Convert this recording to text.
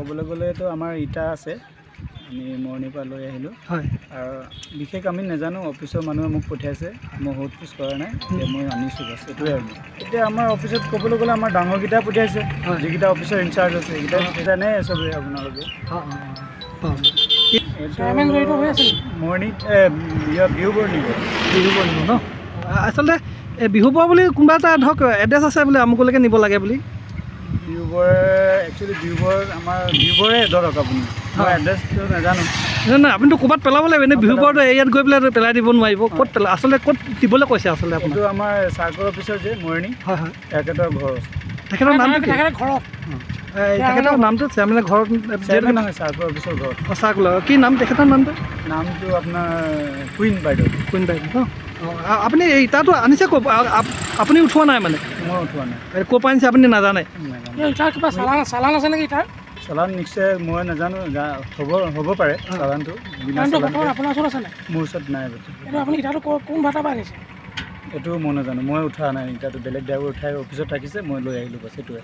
ক'বলৈ গ'লেতো আমাৰ ইটা আছে। আমি মৰণিৰ পৰা লৈ আহিলোঁ। হয়। আৰু বিশেষ আমি নাজানো অফিচৰ মানুহে মোক পঠিয়াইছে। মই সোধ পোছ কৰা নাই এতিয়া মই আনিছোঁ বাছ। সেইটোৱে আৰু। এতিয়া আমাৰ অফিচত ক'বলৈ গ'লে আমাৰ ডাঙৰকেইটা পঠিয়াইছে। যিকেইটা অফিচৰ ইনচাৰ্জ আছে সেইকেইটা জানে চবেই আপোনালোকে? মৰণিত বিহু নিব বিহু কৰিব ন? আচলতে বিহু বৰ বুলি কোনোবা এটা ধৰক এড্ৰেছ আছে বোলে আমুকলৈকে নিব লাগে বুলি। বিহু বৰ একচুৱেলি বিহু বৰ আমাৰ বিহু বৰে ধৰক আপুনি। মই। এড্ৰেছটো নাজানো। নাই নাই আপুনিতো ক'ৰবাত পেলাব লাগিব এনেই বৰটো এৰিয়াত গৈ পেলাই পেলাই দিব নোৱাৰিব। ক'ত পেলাই আচলতে ক'ত দিবলৈ কৈছে আচলতে এইটো আমাৰ চাৰ্কল অফিচৰ যে মৰণি হয় হয়। তেখেতৰ ঘৰ তেখেতৰ নামটো কি? তেখেতে ঘৰত তেখেতৰ নামটো চেয়াৰমেনৰ ঘৰত চাৰ্কল অফিচৰ ঘৰত চাক কি নাম তেখেতৰ নামটো? নামটো আপোনাৰ কুইন বাইদেউ। কোন বাইদেউ ন? অঁ আপুনি এই তাতো আনিছে আপ- আপুনি উঠোৱা নাই মানে? মই উঠোৱা নাই। এই ক'ৰ পৰা আনিছে আপুনি নাজানে? কিবা চালান চালান আছে নেকি ইটাৰ চালান নিশ্চয় মই নাজানো হ'ব হ'ব পাৰে চালানটো আপোনাৰ ওচৰত আছে নাই? মোৰ ওচৰত নাই এইটো আপুনি ইটাটো ক- কোন ভাষা পৰা আনিছে? এইটো মই নাজানো মই উঠোৱা নাই এতিয়াতো বেলেগ ড্ৰাইভাৰ উঠাই অফিচত ৰাখিছে মই লৈ আহিলোঁ বাছ সেইটোৱে।